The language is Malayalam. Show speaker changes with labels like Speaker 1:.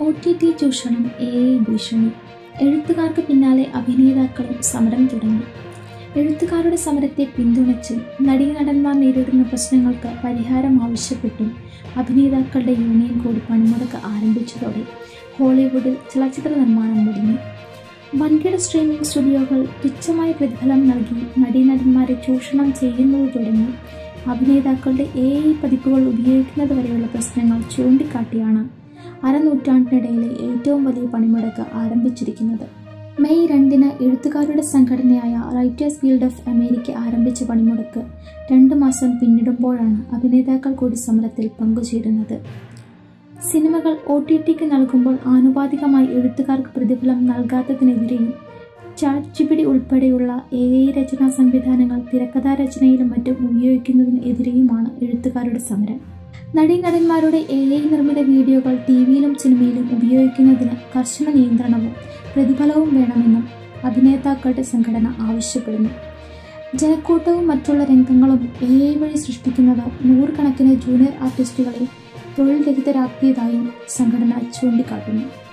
Speaker 1: ഒ ടി ടി ചൂഷണം എ ഐ ഭീഷണി. എഴുത്തുകാർക്ക് പിന്നാലെ അഭിനേതാക്കളും സമരം തുടങ്ങി. എഴുത്തുകാരുടെ സമരത്തെ പിന്തുണച്ചും നടീനടന്മാർ നേരിടുന്ന പ്രശ്നങ്ങൾക്ക് പരിഹാരം ആവശ്യപ്പെട്ടും അഭിനേതാക്കളുടെ യൂണിയൻ കൂടി പണിമുടക്ക് ആരംഭിച്ചതോടെ ഹോളിവുഡിൽ ചലച്ചിത്ര നിർമ്മാണം മുടങ്ങി. വൻകിട സ്ട്രീമിംഗ് സ്റ്റുഡിയോകൾ തുച്ഛമായ പ്രതിഫലം നൽകി നടീനടന്മാരെ ചൂഷണം ചെയ്യുന്നത് തുടങ്ങി. അഭിനേതാക്കളുടെ എ ഐ പതിപ്പുകൾ ഉപയോഗിക്കുന്നത് വരെയുള്ള പ്രശ്നങ്ങൾ ചൂണ്ടിക്കാട്ടിയാണ് അരനൂറ്റാണ്ടിനിടയിലെ ഏറ്റവും വലിയ പണിമുടക്ക് ആരംഭിച്ചിരിക്കുന്നത്. മെയ് രണ്ടിന് എഴുത്തുകാരുടെ സംഘടനയായ റൈറ്റേഴ്സ് ഗിൽഡ് ഓഫ് അമേരിക്ക ആരംഭിച്ച പണിമുടക്ക് രണ്ട് മാസം പിന്നിടുമ്പോഴാണ് അഭിനേതാക്കൾ കൂടി സമരത്തിൽ പങ്കുചേരുന്നത്. സിനിമകൾ ഒ ടി ടിക്ക് നൽകുമ്പോൾ ആനുപാതികമായി എഴുത്തുകാർക്ക് പ്രതിഫലം നൽകാത്തതിനെതിരെയും ചാറ്റ് ജിപിടി ഉൾപ്പെടെയുള്ള എ ഐ രചനാ സംവിധാനങ്ങൾ തിരക്കഥാ രചനയിലും മറ്റും ഉപയോഗിക്കുന്നതിനെതിരെയുമാണ് എഴുത്തുകാരുടെ സമരം. നടീനടന്മാരുടെ എ ഐ നിർമ്മിത വീഡിയോകൾ ടി വിയിലും സിനിമയിലും ഉപയോഗിക്കുന്നതിന് കർശന നിയന്ത്രണവും പ്രതിഫലവും വേണമെന്നും അഭിനേതാക്കളുടെ സംഘടന ആവശ്യപ്പെടുന്നു. ജനക്കൂട്ടവും മറ്റുള്ള രംഗങ്ങളും എ ഐ വഴി സൃഷ്ടിക്കുന്നത് നൂറുകണക്കിന് ജൂനിയർ ആർട്ടിസ്റ്റുകളെ തൊഴിൽ രഹിതരാക്കിയതായും സംഘടന ചൂണ്ടിക്കാട്ടുന്നു.